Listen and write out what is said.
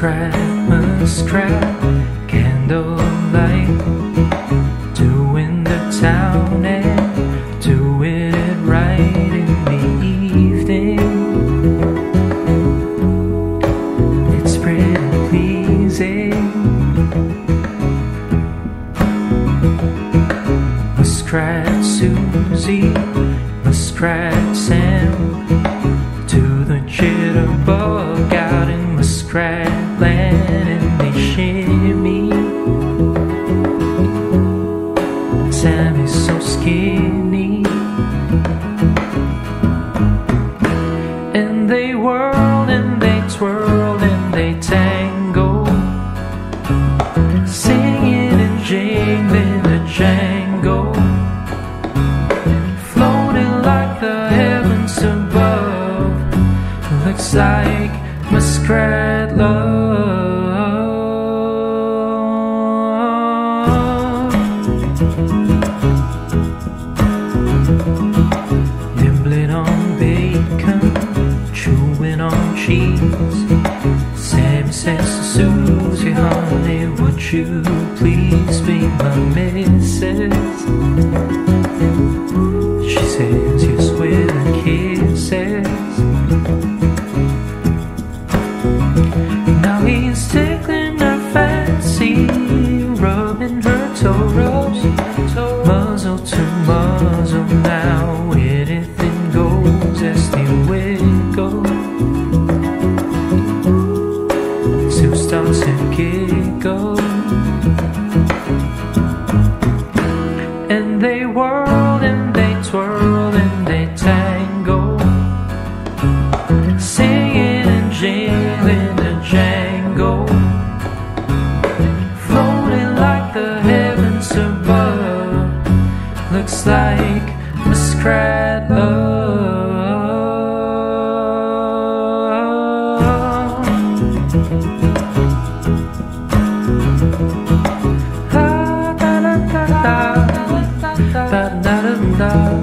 Trapper's trap, candlelight. To win the town and to win it right in the evening. It's pretty pleasing. Muskrat Susie, Muskrat Sam. To the jitterbug out in Muskrat Land, and they shimmy. Sam is so skinny, and they whirl and they twirl and they tango, singing and jingling a jangle, floating like the heavens above. Looks like muskrat love. Cheese. Sam says to Susie, honey, would you please be my missus? She says, yes, with a kisses. Now he's tickling her fancy, rubbing her toes, muzzle to muzzle. Now anything goes as they wiggle. Sue starts to giggle, and they whirl and they twirl and they tango singing and jingling and jangle, floating like the heavens above. Looks like muskrat love. Da, la la